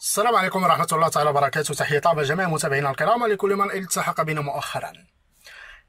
السلام عليكم ورحمة الله تعالى وبركاته. تحية طابة جميع متابعينا الكرام ولكل من التحق بنا مؤخرا.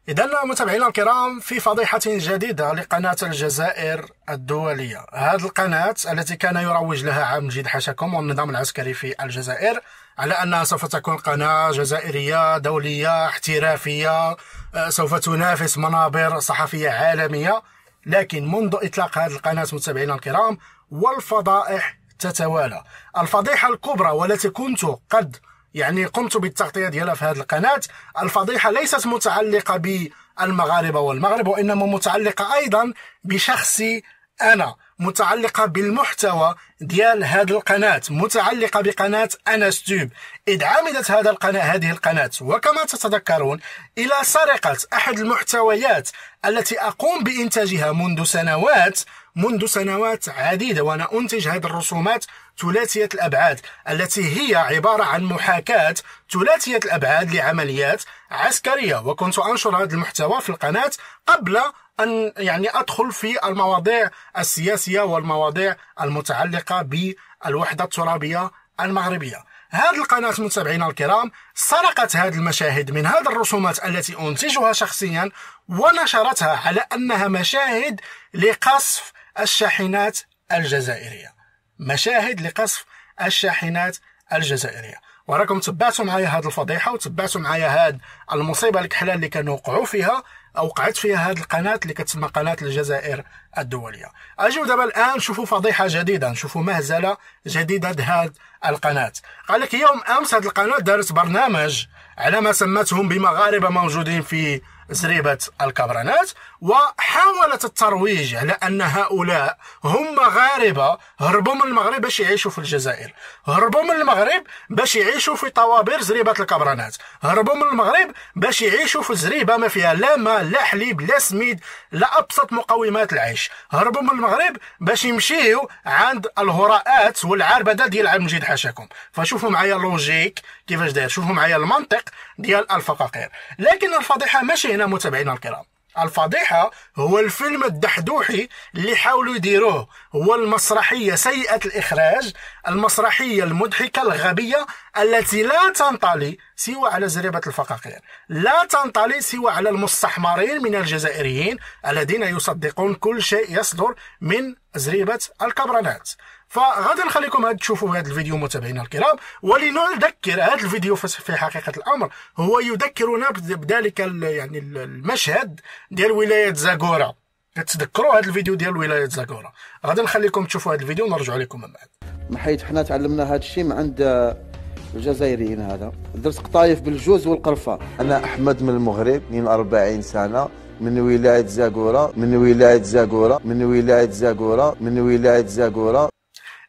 إذا متابعينا الكرام في فضيحة جديدة لقناة الجزائر الدولية. هذه القناة التي كان يروج لها عام جديد حشكم والنظام العسكري في الجزائر على أنها سوف تكون قناة جزائرية دولية احترافية آه، سوف تنافس منابر صحفية عالمية. لكن منذ إطلاق هذه القناة متابعينا الكرام والفضائح تتوالى. الفضيحة الكبرى والتي كنت قد يعني قمت بالتغطية ديالها في هذه القناة الفضيحة ليست متعلقة بالمغاربة والمغرب وإنما متعلقة أيضا بشخصي أنا متعلقة بالمحتوى ديال هذه القناة متعلقة بقناة أنستوب إذ عمدت هذا القناة هذه القناة وكما تتذكرون إلى سرقة أحد المحتويات التي أقوم بإنتاجها منذ سنوات منذ سنوات عديدة وأنا أنتج هذه الرسومات ثلاثية الأبعاد التي هي عبارة عن محاكاة ثلاثية الأبعاد لعمليات عسكرية. وكنت أنشر هذا المحتوى في القناة قبل أن يعني أدخل في المواضيع السياسية والمواضيع المتعلقة بالوحدة الترابية المغربية. هذه القناة متابعينا الكرام سرقت هذه المشاهد من هذه الرسومات التي أنتجها شخصيا ونشرتها على أنها مشاهد لقصف الشاحنات الجزائرية. مشاهد لقصف الشاحنات الجزائرية. وراكم تبعتوا معايا هذه الفضيحة وتبعتوا معايا هذه المصيبة الكحلة اللي كانوا وقعوا فيها اوقعت فيها هذه القناة اللي كتسمى قناة الجزائر الدولية. أجيو دابا الآن نشوفوا فضيحة جديدة نشوفوا مهزلة جديدة هذه القناة. قال لك يوم أمس هذه القناة دارت برنامج على ما سمتهم بمغاربة موجودين في زريبة الكبرانات وحاولت الترويج على أن هؤلاء هم مغاربة هربوا من المغرب باش يعيشوا في الجزائر. هربوا من المغرب باش يعيشوا في طوابير زريبة الكبرانات هربوا من المغرب باش يعيشوا في زريبة ما فيها لا ماء لا حليب لا سميد لا أبسط مقومات العيش. هربوا من المغرب باش يمشيو عند الهراوات والعربدة ديال عبد المجيد حاشاكم فشوفوا معايا logique كيفاش داير شوفوا معايا المنطق ديال الفقاقير. لكن الفضيحة ماشي هنا متابعينا الكرام. الفضيحة هو الفيلم الدحدوحي اللي حاولوا يديروه هو المسرحية سيئة الإخراج المسرحية المضحكة الغبية التي لا تنطلي سوى على زريبة الفقاقير. لا تنطلي سوى على المستحمرين من الجزائريين الذين يصدقون كل شيء يصدر من زريبة الكبرانات فغادي نخليكم هاد تشوفوا هذا الفيديو متابعينا الكرام ولنذكر هذا الفيديو في حقيقة الأمر هو يذكرنا بذلك يعني المشهد ديال ولاية زاكورا. كتذكروا هذا الفيديو ديال ولاية زاكورا. غادي نخليكم تشوفوا هذا الفيديو ونرجعوا لكم من بعد. حيث حنا تعلمنا هذا الشيء من عند الجزائريين هذا. درت قطايف بالجوز والقرفة. أنا أحمد من المغرب 42 سنة. من ولاية زاكورا من ولاية زاكورا من ولاية زاكورا من ولاية زاكورا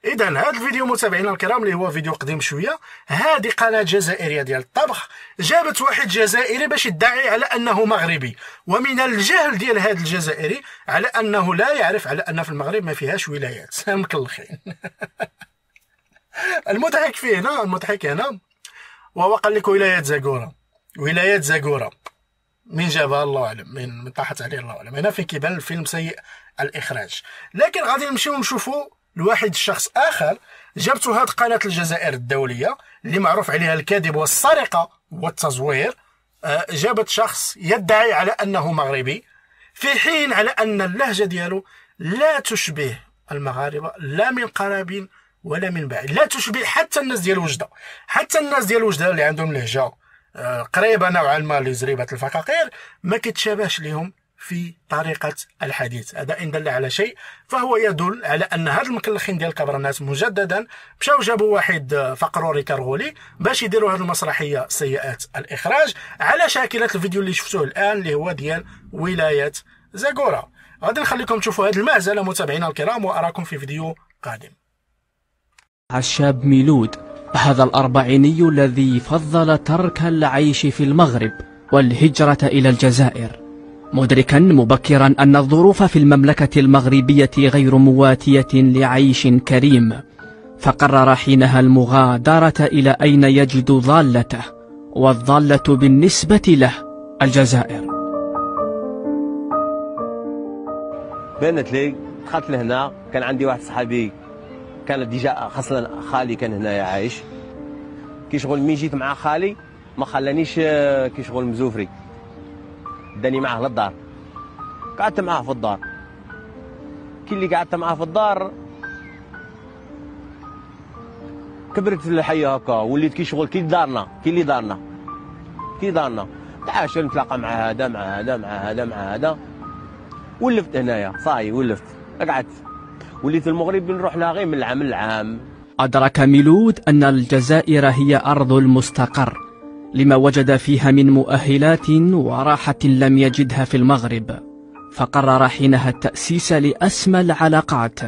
اذا هذا الفيديو متابعينا الكرام اللي هو فيديو قديم شوية. هذه قناة جزائرية ديال الطبخ. جابت واحد جزائري باش يدعي على أنه مغربي. ومن الجهل ديال هذا الجزائري على أنه لا يعرف على أن في المغرب ما فيهاش ولايات. مكلخين المضحك فيه هنا المضحك هنا. وهو قال لك ولاية زاكوره ولاية زاكوره من جابها الله أعلم من من طاحت عليه الله أعلم. هنا فين كيبان الفيلم سيء الإخراج. لكن غادي نمشيو نشوفوا لواحد الشخص آخر جابته هاد قناة الجزائر الدولية اللي معروف عليها الكذب والسرقة والتزوير. آه، جابت شخص يدعي على أنه مغربي في حين على أن اللهجة ديالو لا تشبه المغاربة لا من قريب ولا من بعيد لا تشبه حتى الناس ديال وجدة. حتى الناس ديال وجدة اللي عندهم لهجة قريبة نوعا ما لزريبة الفقاقير ما كتشابهش لهم في طريقة الحديث. هذا إن دل على شيء فهو يدل على أن هاد المكلخين ديال كبرناس مجددا مشاو جابوا واحد فقروري كرغولي باش يديروا هاد المسرحية سيئات الإخراج على شاكلة الفيديو اللي شفتوه الآن اللي هو ديال ولاية زاكورا. غادي نخليكم تشوفوا هاد المعزلة متابعينا الكرام وأراكم في فيديو قادم. الشاب ميلود. هذا الأربعيني الذي فضل ترك العيش في المغرب والهجرة إلى الجزائر. مدركا مبكرا أن الظروف في المملكة المغربية غير مواتية لعيش كريم. فقرر حينها المغادرة إلى أين يجد ضالته والضالة بالنسبة له الجزائر. بانت لي دخلت لهنا كان عندي واحد صحابي كان ديجا خاصة خالي كان هنايا عايش كي شغل مين جيت مع خالي ما خلانيش آه، كي شغل مزوفري. داني معاه للدار قعدت معاه في الدار. كي اللي قعدت معاه في الدار كبرت الحياة هكا وليت كي شغل كي دارنا كي اللي دارنا كي دارنا. تعاش نتلاقى مع هذا مع هذا مع هذا مع هذا. ولفت هنايا صاي ولفت. قعدت. وليت المغرب نروح لها غير من العام للعام أدرك ميلود أن الجزائر هي أرض المستقر لما وجد فيها من مؤهلات وراحة لم يجدها في المغرب فقرر حينها التأسيس لأسمى العلاقات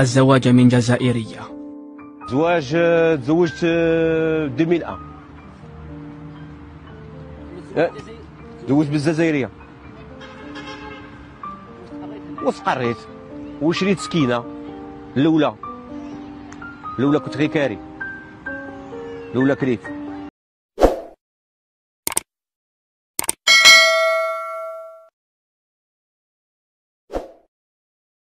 الزواج من جزائرية. زواج تزوجت آه، 2001 آه، تزوجت بالجزائرية. واستقريت وشريت سكينة. الاولى الاولى كنت غير كاري الاولى كريت.